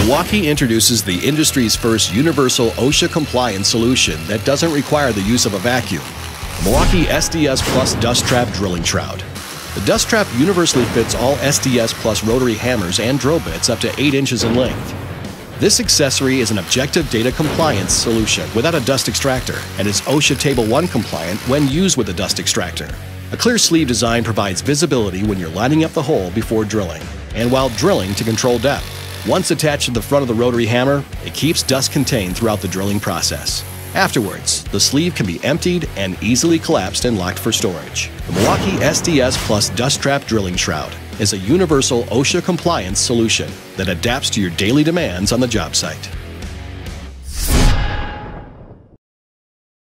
Milwaukee introduces the industry's first universal OSHA compliant solution that doesn't require the use of a vacuum. Milwaukee SDS Plus Dust Trap Drilling Shroud. The dust trap universally fits all SDS Plus rotary hammers and drill bits up to 8 inches in length. This accessory is an objective data compliance solution without a dust extractor and is OSHA Table 1 compliant when used with a dust extractor. A clear sleeve design provides visibility when you're lining up the hole before drilling and while drilling to control depth. Once attached to the front of the rotary hammer, it keeps dust contained throughout the drilling process. Afterwards, the sleeve can be emptied and easily collapsed and locked for storage. The Milwaukee SDS Plus Dust Trap Drilling Shroud is a universal OSHA compliance solution that adapts to your daily demands on the job site.